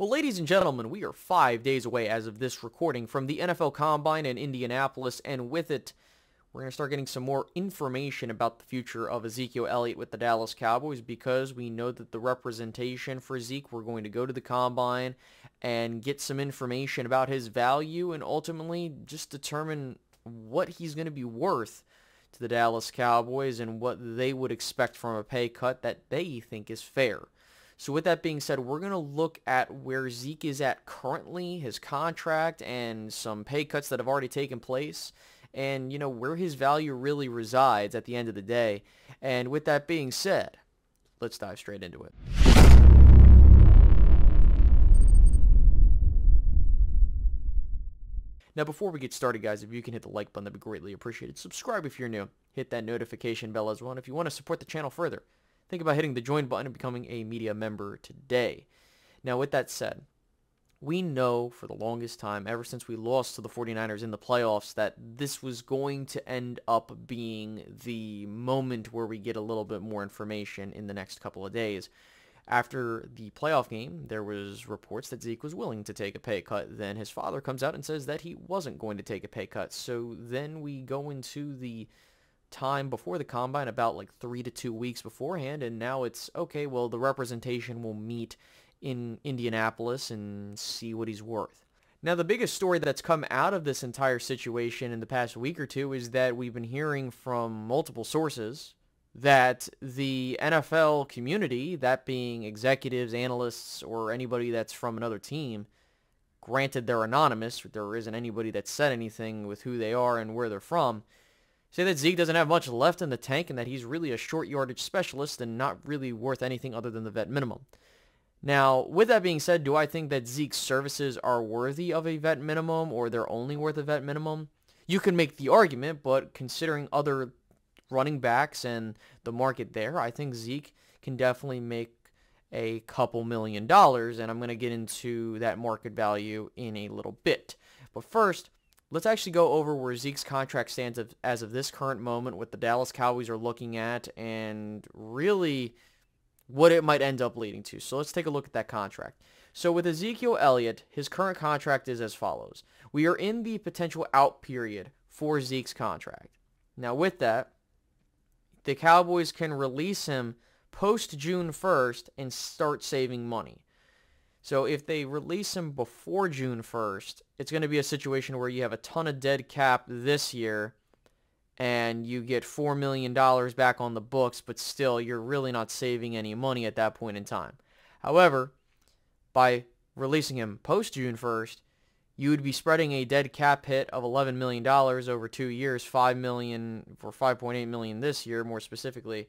Well, ladies and gentlemen, we are five days away as of this recording from the NFL Combine in Indianapolis, and with it, we're going to start getting some more information about the future of Ezekiel Elliott with the Dallas Cowboys because we know that the representation for Zeke, we're going to go to the Combine and get some information about his value and ultimately just determine what he's going to be worth to the Dallas Cowboys and what they would expect from a pay cut that they think is fair. So with that being said, we're going to look at where Zeke is at currently, his contract, and some pay cuts that have already taken place, and, you know, where his value really resides at the end of the day. And with that being said, let's dive straight into it. Now, before we get started, guys, if you can hit the like button, that'd be greatly appreciated. Subscribe if you're new. Hit that notification bell as well. And if you want to support the channel further, think about hitting the join button and becoming a media member today. Now, with that said, we know for the longest time, ever since we lost to the 49ers in the playoffs, that this was going to end up being the moment where we get a little bit more information in the next couple of days. After the playoff game, there was reports that Zeke was willing to take a pay cut. Then his father comes out and says that he wasn't going to take a pay cut. So then we go into the time before the combine, about like three to two weeks beforehand, and now it's okay. Well, the representation will meet in Indianapolis and see what he's worth. Now, the biggest story that's come out of this entire situation in the past week or two is that we've been hearing from multiple sources that the NFL community, that being executives, analysts, or anybody that's from another team, granted they're anonymous, there isn't anybody that said anything with who they are and where they're from, say that Zeke doesn't have much left in the tank and that he's really a short yardage specialist and not really worth anything other than the vet minimum. Now, with that being said, do I think that Zeke's services are worthy of a vet minimum or they're only worth a vet minimum? You can make the argument, but considering other running backs and the market there, I think Zeke can definitely make a couple million dollars, and I'm going to get into that market value in a little bit. But first, Let's actually go over where Zeke's contract stands as of this current moment, what the Dallas Cowboys are looking at, and really what it might end up leading to. So let's take a look at that contract. So with Ezekiel Elliott, his current contract is as follows. We are in the potential out period for Zeke's contract. Now with that, the Cowboys can release him post June 1st and start saving money. So if they release him before June 1st, it's going to be a situation where you have a ton of dead cap this year and you get $4 million back on the books, but still you're really not saving any money at that point in time. However, by releasing him post June 1st, you would be spreading a dead cap hit of $11 million over two years, $5 million for 5.8 million this year, more specifically,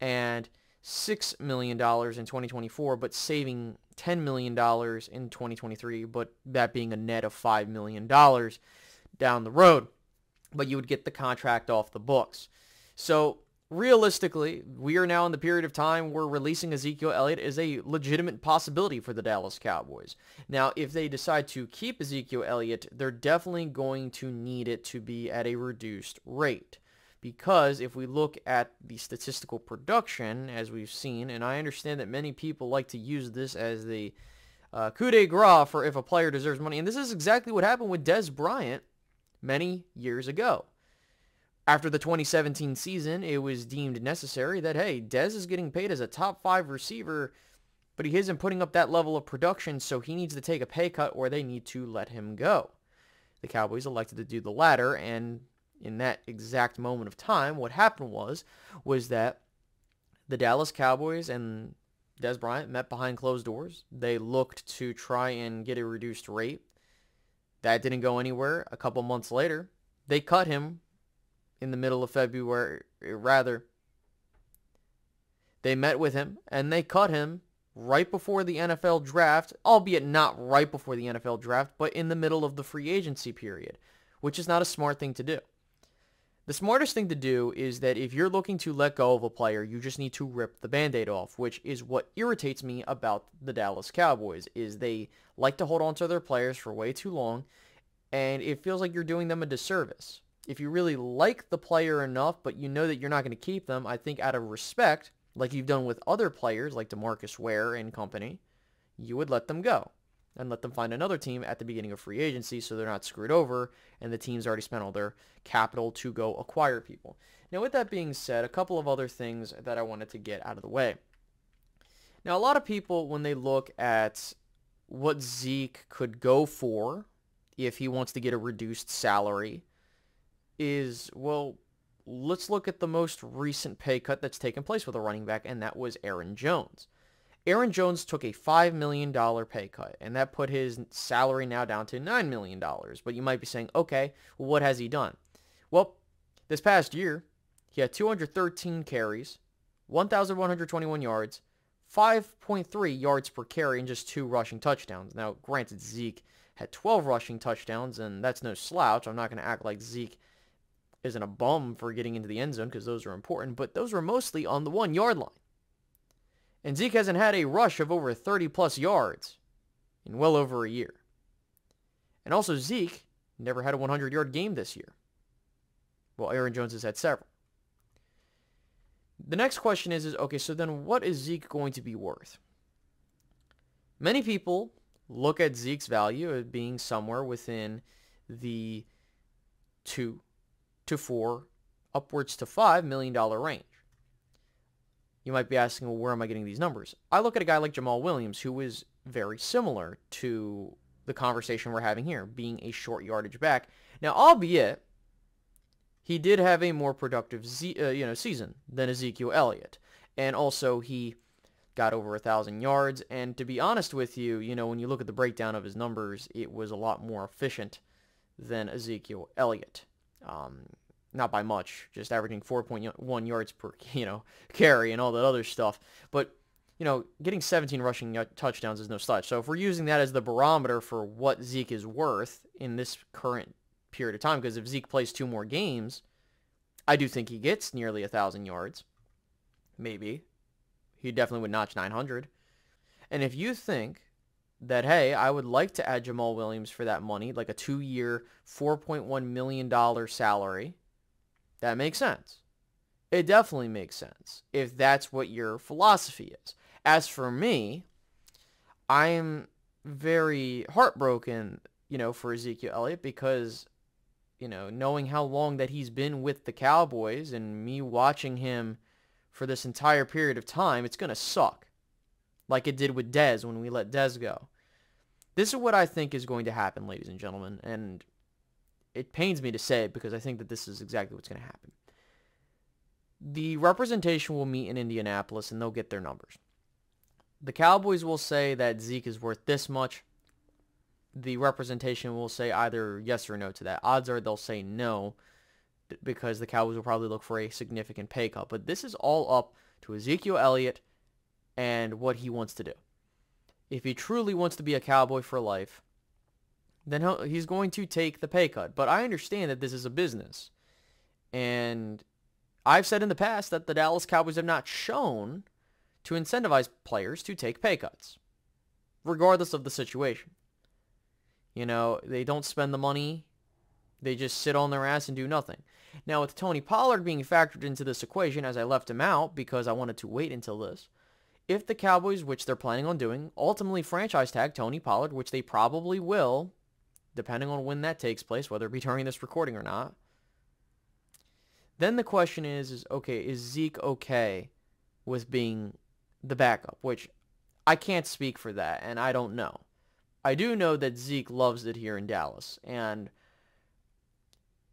and $6 million in 2024, but saving $10 million in 2023, but that being a net of $5 million down the road. But you would get the contract off the books. So realistically, we are now in the period of time where releasing Ezekiel Elliott is a legitimate possibility for the Dallas Cowboys. Now, if they decide to keep Ezekiel Elliott, they're definitely going to need it to be at a reduced rate because if we look at the statistical production, as we've seen, and I understand that many people like to use this as the uh, coup de grace for if a player deserves money, and this is exactly what happened with Dez Bryant many years ago. After the 2017 season, it was deemed necessary that, hey, Dez is getting paid as a top five receiver, but he isn't putting up that level of production, so he needs to take a pay cut or they need to let him go. The Cowboys elected to do the latter, and in that exact moment of time, what happened was, was that the Dallas Cowboys and Dez Bryant met behind closed doors. They looked to try and get a reduced rate. That didn't go anywhere. A couple months later, they cut him in the middle of February. Rather, they met with him and they cut him right before the NFL draft, albeit not right before the NFL draft, but in the middle of the free agency period, which is not a smart thing to do. The smartest thing to do is that if you're looking to let go of a player, you just need to rip the band-aid off, which is what irritates me about the Dallas Cowboys, is they like to hold on to their players for way too long, and it feels like you're doing them a disservice. If you really like the player enough, but you know that you're not going to keep them, I think out of respect, like you've done with other players like DeMarcus Ware and company, you would let them go and let them find another team at the beginning of free agency so they're not screwed over and the team's already spent all their capital to go acquire people. Now, with that being said, a couple of other things that I wanted to get out of the way. Now, a lot of people, when they look at what Zeke could go for if he wants to get a reduced salary, is, well, let's look at the most recent pay cut that's taken place with a running back, and that was Aaron Jones. Aaron Jones took a $5 million pay cut, and that put his salary now down to $9 million. But you might be saying, okay, well, what has he done? Well, this past year, he had 213 carries, 1,121 yards, 5.3 yards per carry, and just two rushing touchdowns. Now, granted, Zeke had 12 rushing touchdowns, and that's no slouch. I'm not going to act like Zeke isn't a bum for getting into the end zone because those are important, but those were mostly on the one yard line. And Zeke hasn't had a rush of over 30 plus yards in well over a year. And also Zeke never had a 100 yard game this year. Well, Aaron Jones has had several. The next question is, is okay, so then what is Zeke going to be worth? Many people look at Zeke's value as being somewhere within the two to four, upwards to five million dollar range. You might be asking, well, where am I getting these numbers? I look at a guy like Jamaal Williams, who is very similar to the conversation we're having here, being a short yardage back. Now, albeit, he did have a more productive Z, uh, you know season than Ezekiel Elliott, and also he got over a thousand yards. And to be honest with you, you know when you look at the breakdown of his numbers, it was a lot more efficient than Ezekiel Elliott. Um, not by much, just averaging 4.1 yards per, you know, carry and all that other stuff. But, you know, getting 17 rushing touchdowns is no slouch. So if we're using that as the barometer for what Zeke is worth in this current period of time, because if Zeke plays two more games, I do think he gets nearly a 1,000 yards. Maybe. He definitely would notch 900. And if you think that, hey, I would like to add Jamaal Williams for that money, like a two-year, $4.1 million salary, that makes sense. It definitely makes sense if that's what your philosophy is. As for me, I'm very heartbroken, you know, for Ezekiel Elliott because, you know, knowing how long that he's been with the Cowboys and me watching him for this entire period of time, it's going to suck. Like it did with Dez when we let Dez go. This is what I think is going to happen, ladies and gentlemen, and it pains me to say it because I think that this is exactly what's going to happen. The representation will meet in Indianapolis and they'll get their numbers. The Cowboys will say that Zeke is worth this much. The representation will say either yes or no to that. Odds are they'll say no because the Cowboys will probably look for a significant pay cut. But this is all up to Ezekiel Elliott and what he wants to do. If he truly wants to be a Cowboy for life, then he's going to take the pay cut. But I understand that this is a business. And I've said in the past that the Dallas Cowboys have not shown to incentivize players to take pay cuts, regardless of the situation. You know, they don't spend the money. They just sit on their ass and do nothing. Now, with Tony Pollard being factored into this equation, as I left him out because I wanted to wait until this, if the Cowboys, which they're planning on doing, ultimately franchise tag Tony Pollard, which they probably will depending on when that takes place, whether it be during this recording or not. Then the question is, is okay, is Zeke okay with being the backup? Which I can't speak for that, and I don't know. I do know that Zeke loves it here in Dallas, and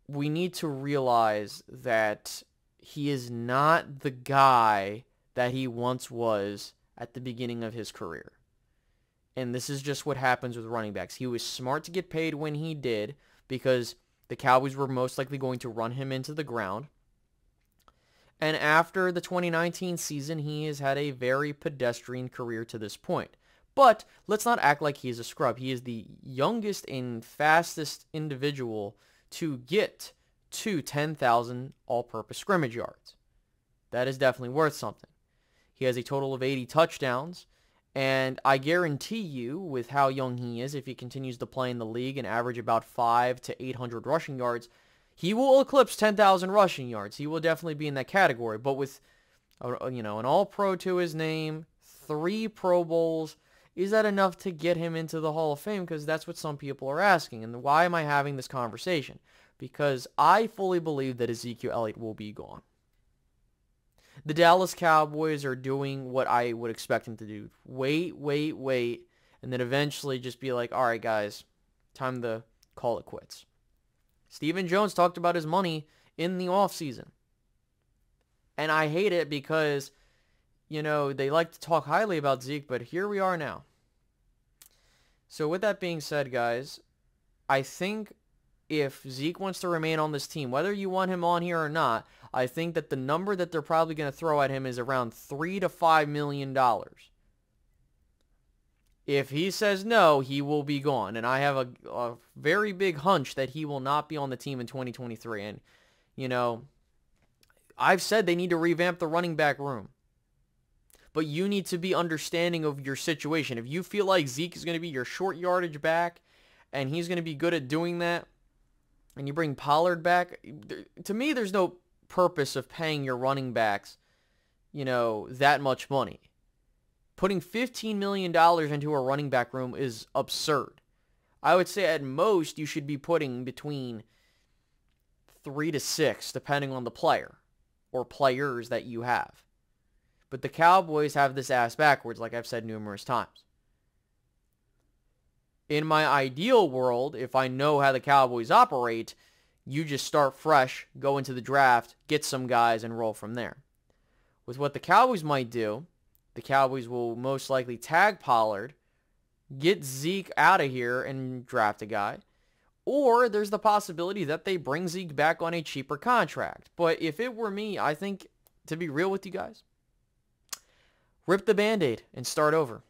we need to realize that he is not the guy that he once was at the beginning of his career. And this is just what happens with running backs. He was smart to get paid when he did because the Cowboys were most likely going to run him into the ground. And after the 2019 season, he has had a very pedestrian career to this point. But let's not act like he is a scrub. He is the youngest and fastest individual to get to 10,000 all-purpose scrimmage yards. That is definitely worth something. He has a total of 80 touchdowns and I guarantee you, with how young he is, if he continues to play in the league and average about 5 to 800 rushing yards, he will eclipse 10,000 rushing yards. He will definitely be in that category. But with, uh, uh, you know, an all-pro to his name, three Pro Bowls, is that enough to get him into the Hall of Fame? Because that's what some people are asking. And why am I having this conversation? Because I fully believe that Ezekiel Elliott will be gone. The Dallas Cowboys are doing what I would expect them to do. Wait, wait, wait, and then eventually just be like, all right, guys, time to call it quits. Stephen Jones talked about his money in the offseason. And I hate it because, you know, they like to talk highly about Zeke, but here we are now. So with that being said, guys, I think if Zeke wants to remain on this team, whether you want him on here or not, I think that the number that they're probably going to throw at him is around three to five million dollars. If he says no, he will be gone, and I have a, a very big hunch that he will not be on the team in 2023. And you know, I've said they need to revamp the running back room. But you need to be understanding of your situation. If you feel like Zeke is going to be your short yardage back and he's going to be good at doing that, and you bring Pollard back, to me, there's no purpose of paying your running backs, you know, that much money. Putting $15 million into a running back room is absurd. I would say at most you should be putting between three to six, depending on the player or players that you have. But the Cowboys have this ass backwards, like I've said numerous times. In my ideal world, if I know how the Cowboys operate, you just start fresh, go into the draft, get some guys, and roll from there. With what the Cowboys might do, the Cowboys will most likely tag Pollard, get Zeke out of here, and draft a guy. Or there's the possibility that they bring Zeke back on a cheaper contract. But if it were me, I think, to be real with you guys, rip the band-aid and start over.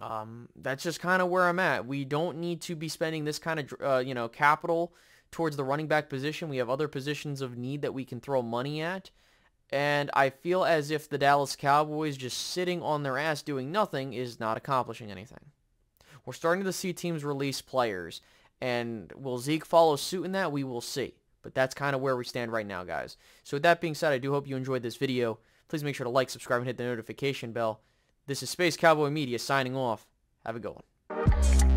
Um, that's just kind of where I'm at. We don't need to be spending this kind of, uh, you know, capital towards the running back position. We have other positions of need that we can throw money at. And I feel as if the Dallas Cowboys just sitting on their ass doing nothing is not accomplishing anything. We're starting to see teams release players. And will Zeke follow suit in that? We will see. But that's kind of where we stand right now, guys. So with that being said, I do hope you enjoyed this video. Please make sure to like, subscribe, and hit the notification bell. This is Space Cowboy Media signing off. Have a good one.